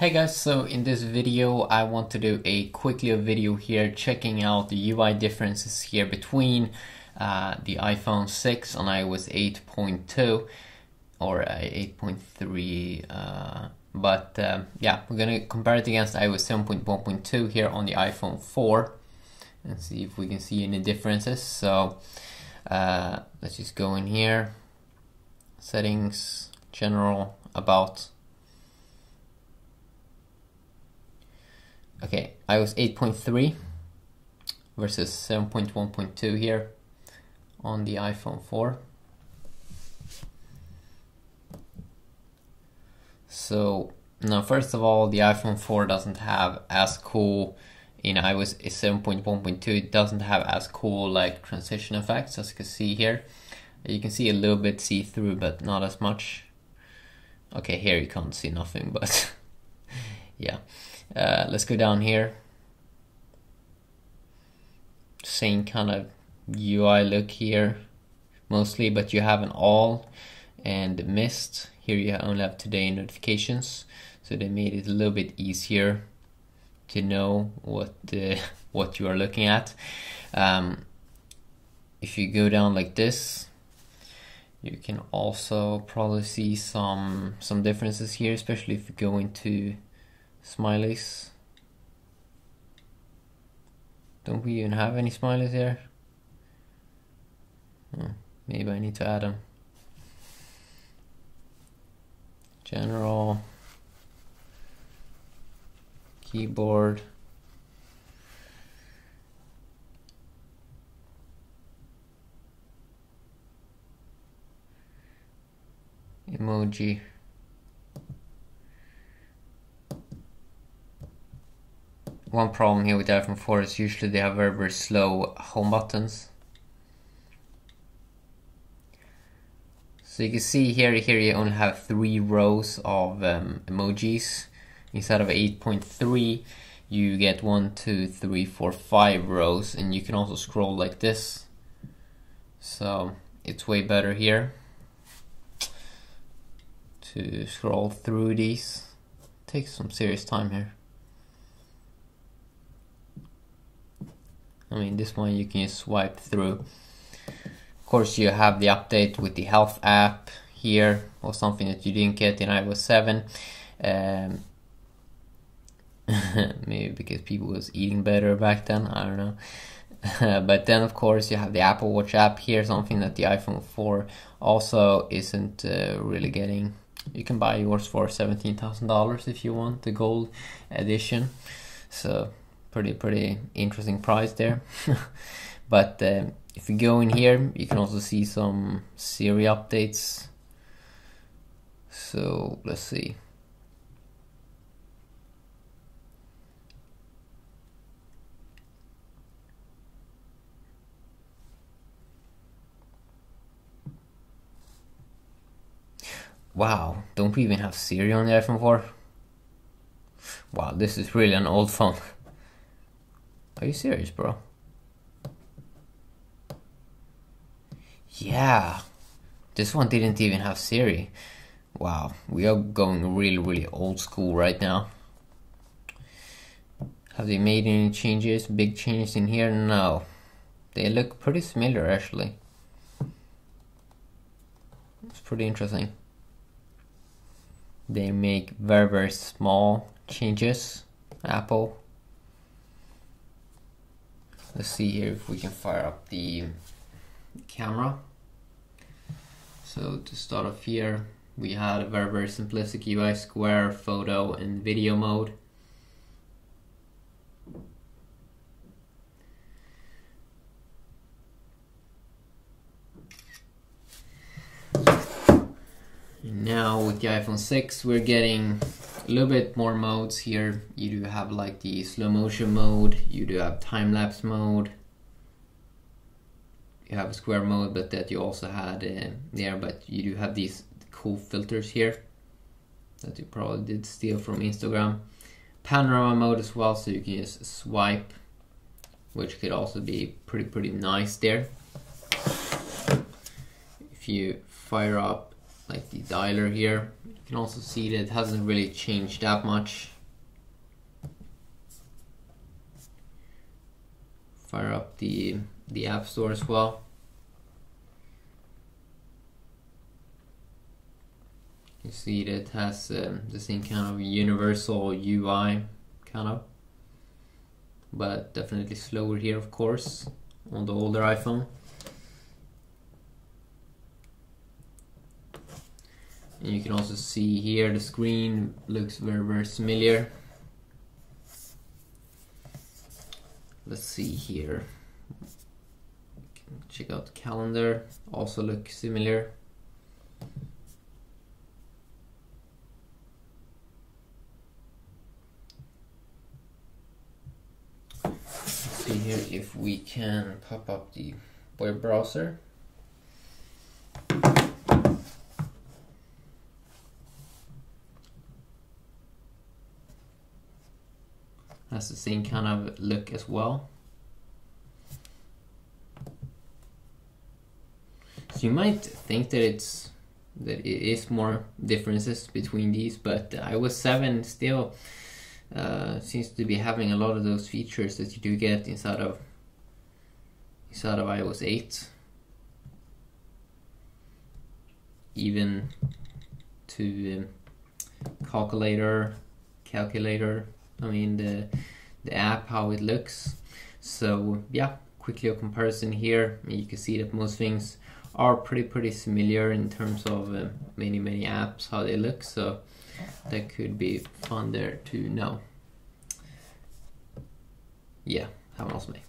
Hey guys, so in this video I want to do a quickly a video here checking out the UI differences here between uh, the iPhone 6 on iOS 8.2 or uh, 8.3 uh, but um, yeah we're gonna compare it against iOS 7.1.2 here on the iPhone 4 and see if we can see any differences. So uh, let's just go in here. Settings general about Okay, iOS 8.3 versus 7.1.2 here on the iPhone 4. So now first of all the iPhone 4 doesn't have as cool in iOS 7.1.2 it doesn't have as cool like transition effects as you can see here. You can see a little bit see-through but not as much. Okay here you can't see nothing but yeah. Uh, let's go down here. Same kind of UI look here, mostly, but you have an all and missed. Here you only have today notifications, so they made it a little bit easier to know what uh, what you are looking at. Um, if you go down like this, you can also probably see some some differences here, especially if you go into smileys. Don't we even have any smileys here? Hmm, maybe I need to add them. General. Keyboard. Emoji. One problem here with iPhone 4 is usually they have very very slow home buttons. So you can see here, here you only have three rows of um, emojis. Instead of 8.3, you get one, two, three, four, five rows, and you can also scroll like this. So it's way better here to scroll through these. Takes some serious time here. I mean, this one you can swipe through. Of course, you have the update with the health app here, or something that you didn't get in iOS 7. Um, maybe because people was eating better back then, I don't know. but then, of course, you have the Apple Watch app here, something that the iPhone 4 also isn't uh, really getting. You can buy yours for $17,000 if you want the gold edition. So pretty pretty interesting price there but uh, if you go in here you can also see some Siri updates so let's see Wow, don't we even have Siri on the iPhone 4? Wow, this is really an old phone. Are you serious, bro? Yeah. This one didn't even have Siri. Wow, we are going really, really old school right now. Have they made any changes, big changes in here? No. They look pretty similar actually. It's pretty interesting. They make very, very small changes, Apple. Let's see here if we can fire up the camera. So to start off here, we had a very very simplistic UI square, photo and video mode. Now with the iPhone 6 we're getting a little bit more modes here. You do have like the slow motion mode, you do have time lapse mode, you have a square mode, but that you also had uh, there. But you do have these cool filters here that you probably did steal from Instagram. Panorama mode as well, so you can just swipe, which could also be pretty pretty nice there. If you fire up like the dialer here. You can also see that it hasn't really changed that much. Fire up the the App Store as well. You see that it has um, the same kind of universal UI, kind of, but definitely slower here, of course, on the older iPhone. And you can also see here the screen looks very very familiar. Let's see here. Check out the calendar, also look similar. Let's see here if we can pop up the web browser. Has the same kind of look as well. So you might think that it's that it is more differences between these, but iOS 7 still uh, seems to be having a lot of those features that you do get inside of inside of iOS 8 even to um, calculator calculator I mean the the app how it looks so yeah quickly a comparison here you can see that most things are pretty pretty similar in terms of uh, many many apps how they look so that could be fun there to know. Yeah, an awesome day.